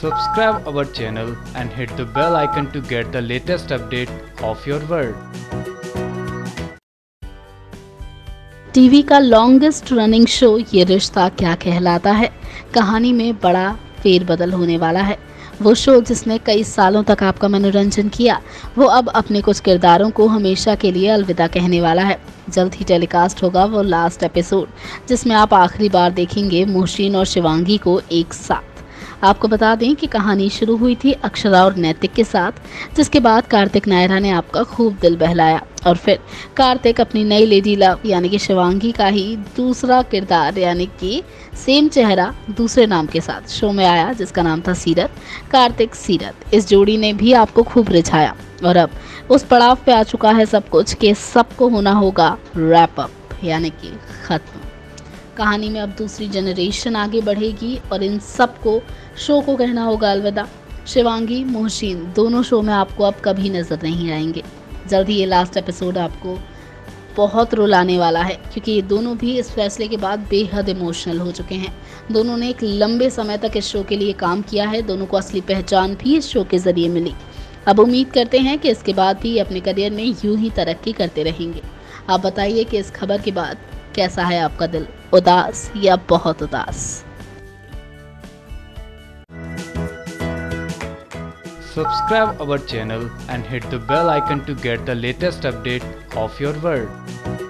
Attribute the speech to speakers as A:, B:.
A: Subscribe our channel and hit the bell icon to get the latest update of your world.
B: TV का longest running show Yeh Rishta Kya कहलाता है? कहानी में बड़ा फेरबदल होने वाला है। वो शो जिसने कई सालों तक आपका मनोरंजन किया, वो अब अपने कुछ किरदारों को हमेशा के लिए अलविदा कहने वाला है। जल्द ही टेलीकास्ट होगा वो लास्ट एपिसोड जिसमें आप आखिरी बार देखेंगे मोहसिन और शिवांगी को एक साथ। आपको बता दें कि कहानी शुरू हुई थी अक्षरा और नैतिक के साथ, जिसके बाद कार्तिक नायरा ने आपका खूब दिल बहलाया। और फिर कार्तिक अपनी नई लेडी लव, यानी कि शिवांगी का ही दूसरा किरदार, यानी कि सेम चेहरा दूसरे नाम के साथ शो में आया, जिसका नाम था सीरत, कार्तिक सीरत। इस जोड़ी ने भी आपको खूब रिझाया। और अब उस पड़ाव पे आ चुका है सब कुछ, कि सबको होना होगा रैप अप यानी कि ख़त्म। कहानी में अब दूसरी जनरेशन आगे बढ़ेगी और इन सबको शो को कहना होगा अलविदा। शिवांगी, मोहसिन, दोनों शो में आपको अब कभी नज़र नहीं आएँगे। जल्द ही ये लास्ट एपिसोड आपको बहुत रुलाने वाला है, क्योंकि ये दोनों भी इस फैसले के बाद बेहद इमोशनल हो चुके हैं। दोनों ने एक लंबे समय तक इस शो के लिए काम किया है, दोनों को असली पहचान भी इस शो के ज़रिए मिली। अब उम्मीद करते हैं कि इसके बाद भी अपने करियर में यूँ ही तरक्की करते रहेंगे। आप बताइए कि इस खबर के बाद कैसा है आपका दिल? उदास या बहुत उदास?
A: Subscribe our channel and hit the bell icon to get the latest update of your world